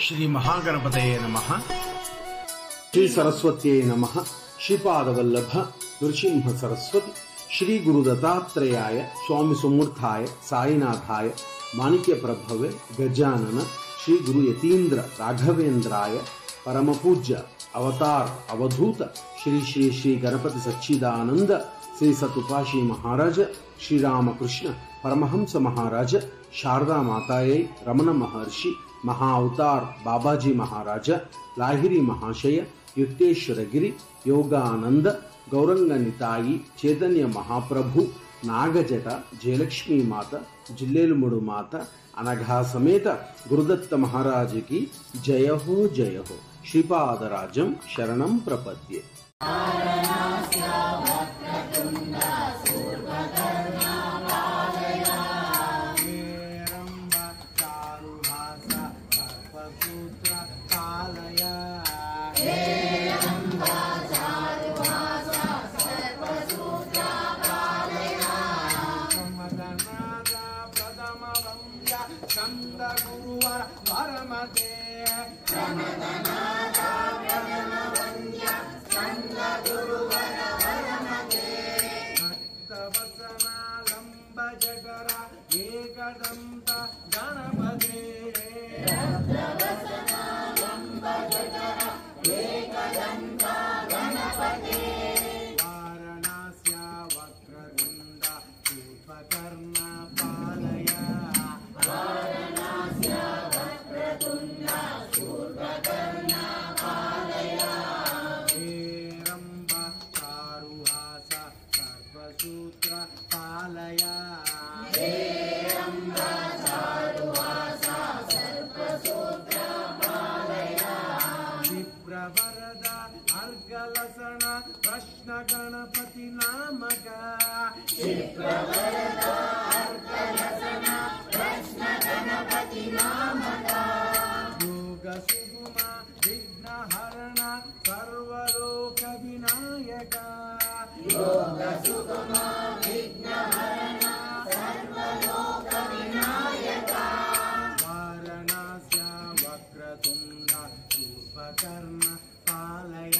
ಶ್ರೀ ಮಹಾಗಣಪತಯೇ ನಮಃ ಶ್ರೀ ಸರಸ್ವತ್ಯೇ ನಮಃ ಶ್ರೀಪಾದವಲ್ಲಭ ನೃಸಿಂಹ ಸರಸ್ವತಿ ಶ್ರೀ ಗುರು ದತ್ತಾತ್ರೇಯಾಯ ಸ್ವಾಮಿ ಸುಮೂರ್ಥಾಯ ಸಾಯಿನಾಥಾಯ ಮಾಣಿಕ್ಯ ಪ್ರಭವೆ ಗಜಾನನ ಶ್ರೀ ಗುರು ಯತೀಂದ್ರ ರಾಘವೇಂದ್ರಾಯ ಪರಮ ಪೂಜ್ಯ ಅವತಾರ್ ಅವಧೂತ ಶ್ರೀ ಶ್ರೀ ಶ್ರೀ ಗಣಪತಿ ಸಚ್ಚಿದಾನಂದ ಶ್ರೀ ಸತುಪಾಶಿ ಮಹಾರಾಜ ಶ್ರೀರಾಮಕೃಷ್ಣ ಪರಮಹಂಸ ಮಹಾರಾಜ ಶಾರದಾ ಮಾತಾಯೈ ರಮಣ ಮಹರ್ಷಿ మహా महाअवतार बाबाजी महाराज लाहिरी महाशय యుక్తేశ్వరగిరి యోగానంద గౌరంగ నితాయి చైతన్య మహాప్రభు నాగజట జయలక్ష్మీ మాత జిల్లేలుముడు మాత అనఘా సమేత గురుదత్త మహారాజుకి జయహో జయహో శ్రీపాదరాజం శరణం ప్రపద్యే. ನಂದ ಗುರುವರ ಪರಮದೇ गणपति नाम गृह कृष्ण गणपतिहुमा विघ्नहरणलोकविनायका वारणस्य वक्रतुङ्गकर्म पालय।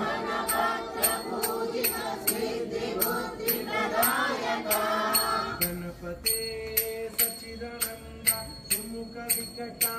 गणपते सचिदानन्द सुमुख विकटा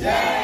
Yeah.